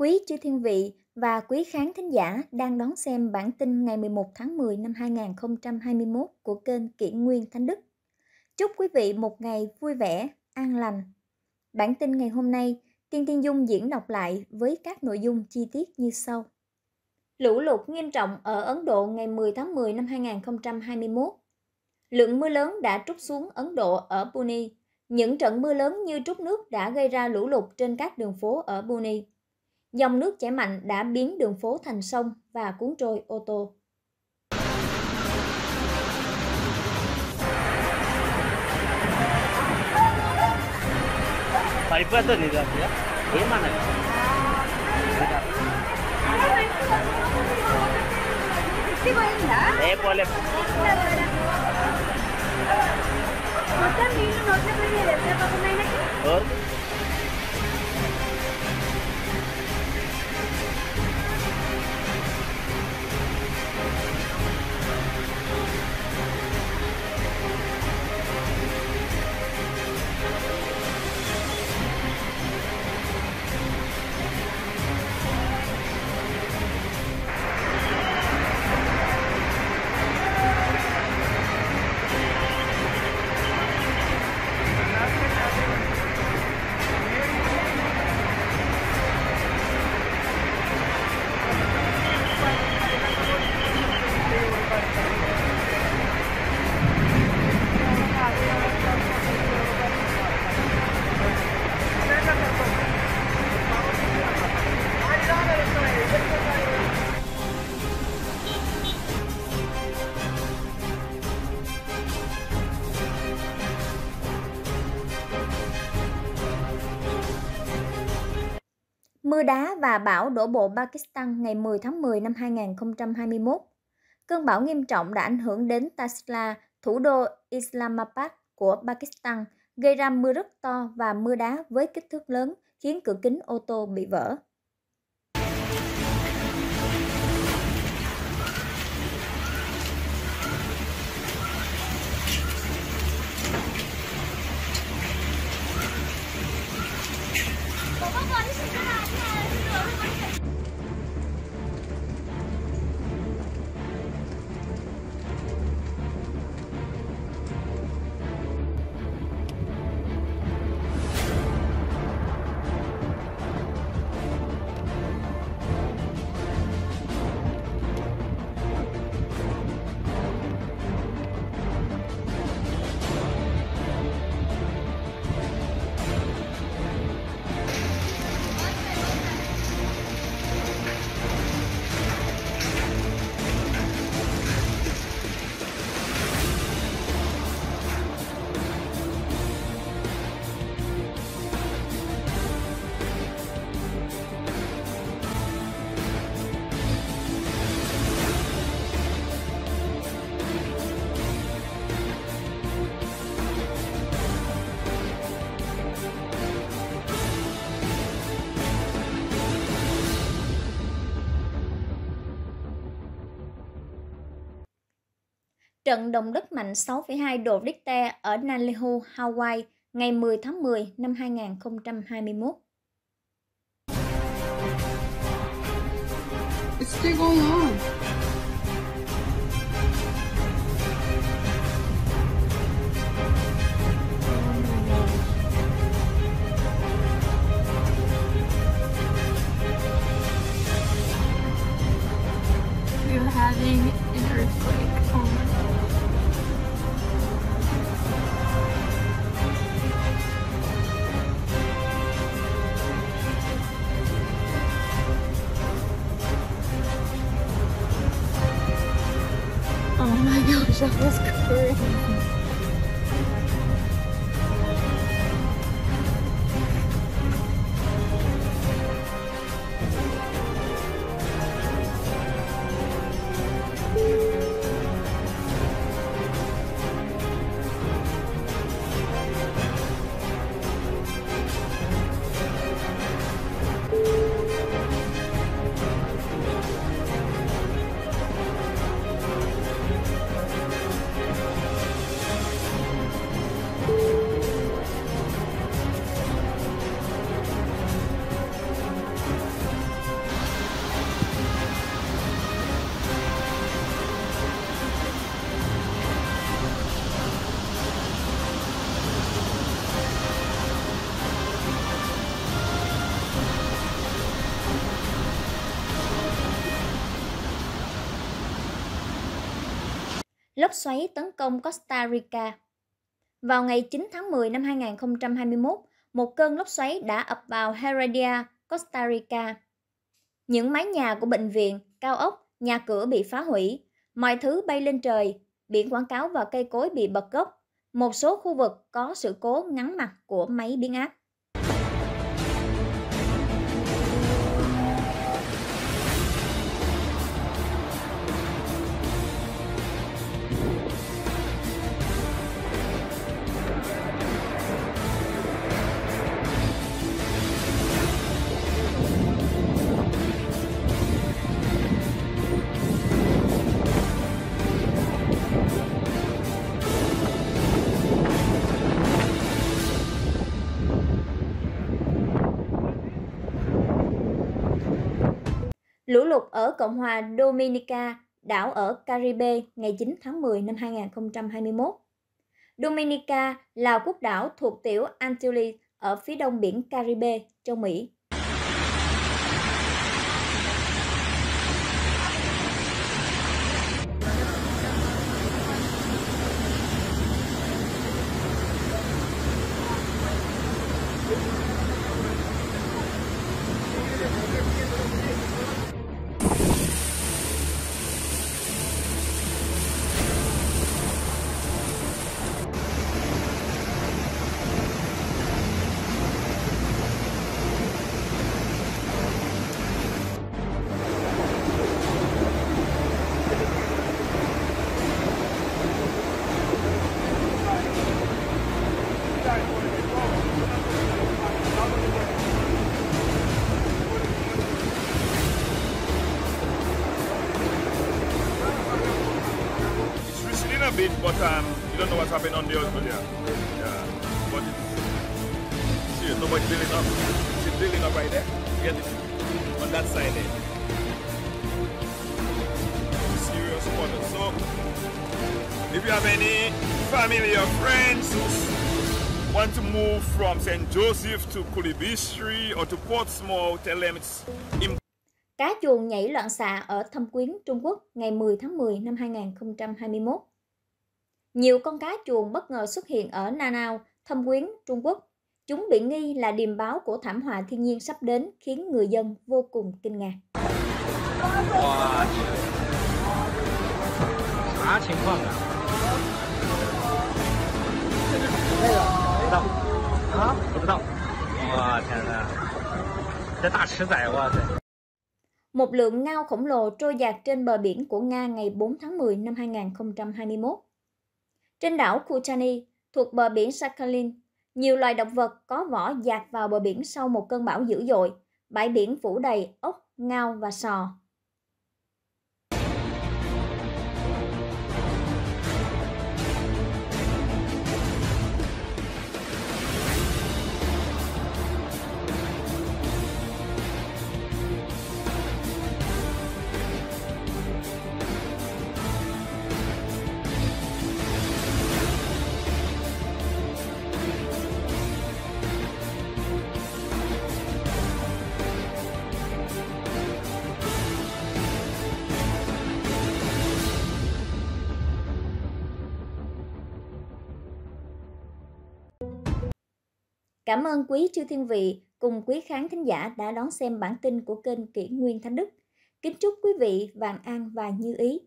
Quý chư thiên vị và quý khán thính giả đang đón xem bản tin ngày 11 tháng 10 năm 2021 của kênh Kỷ Nguyên Thánh Đức. Chúc quý vị một ngày vui vẻ, an lành. Bản tin ngày hôm nay, Tiên Tiên Dung diễn đọc lại với các nội dung chi tiết như sau. Lũ lụt nghiêm trọng ở Ấn Độ ngày 10 tháng 10 năm 2021. Lượng mưa lớn đã trút xuống Ấn Độ ở Pune. Những trận mưa lớn như trút nước đã gây ra lũ lụt trên các đường phố ở Pune. Dòng nước chảy mạnh đã biến đường phố thành sông và cuốn trôi ô tô. Mưa đá và bão đổ bộ Pakistan ngày 10 tháng 10 năm 2021. Cơn bão nghiêm trọng đã ảnh hưởng đến Tasla, thủ đô Islamabad của Pakistan, gây ra mưa rất to và mưa đá với kích thước lớn khiến cửa kính ô tô bị vỡ. Trận động đất mạnh 6,2 độ Richter ở Nalehu, Hawaii ngày 10 tháng 10 năm 2021. It's still going on. Oh my gosh, that was crazy. Lốc xoáy tấn công Costa Rica. Vào ngày 9 tháng 10 năm 2021, một cơn lốc xoáy đã ập vào Heredia, Costa Rica. Những mái nhà của bệnh viện, cao ốc, nhà cửa bị phá hủy, mọi thứ bay lên trời, biển quảng cáo và cây cối bị bật gốc. Một số khu vực có sự cố ngắn mặt của máy biến áp. Lũ lụt ở Cộng hòa Dominica, đảo ở Caribe ngày 9 tháng 10 năm 2021. Dominica là quốc đảo thuộc tiểu Antilles ở phía đông biển Caribe, châu Mỹ. Been, but um, you don't know what's happening on the hospital, yeah. Yeah, but it's serious. Nobody's building up. It's building up right there. Get it on that side there. Serious water. So, if you have any family or friends who want to move from St. Joseph to Kulibistri or to Portsmouth, tell them it's important. Cá chuồng nhảy loạn xạ ở Thâm Quyến, Trung Quốc ngày 10 tháng 10 năm 2021. Nhiều con cá chuồn bất ngờ xuất hiện ở Nanao, Thâm Quyến, Trung Quốc. Chúng bị nghi là điềm báo của thảm họa thiên nhiên sắp đến khiến người dân vô cùng kinh ngạc. Một lượng ngao khổng lồ trôi dạt trên bờ biển của Nga ngày 4 tháng 10 năm 2021. Trên đảo Kuchani, thuộc bờ biển Sakhalin, nhiều loài động vật có vỏ dạt vào bờ biển sau một cơn bão dữ dội. Bãi biển phủ đầy ốc, ngao và sò. Cảm ơn quý chư thiên vị cùng quý khán thính giả đã đón xem bản tin của kênh Kỷ Nguyên Thánh Đức. Kính chúc quý vị vạn an và như ý.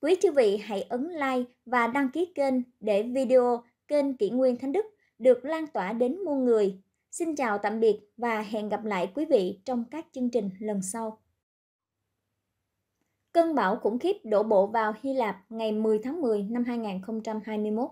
Quý chư vị hãy ấn like và đăng ký kênh để video kênh Kỷ Nguyên Thánh Đức được lan tỏa đến muôn người. Xin chào tạm biệt và hẹn gặp lại quý vị trong các chương trình lần sau. Cơn bão khủng khiếp đổ bộ vào Hy Lạp ngày 10 tháng 10 năm 2021.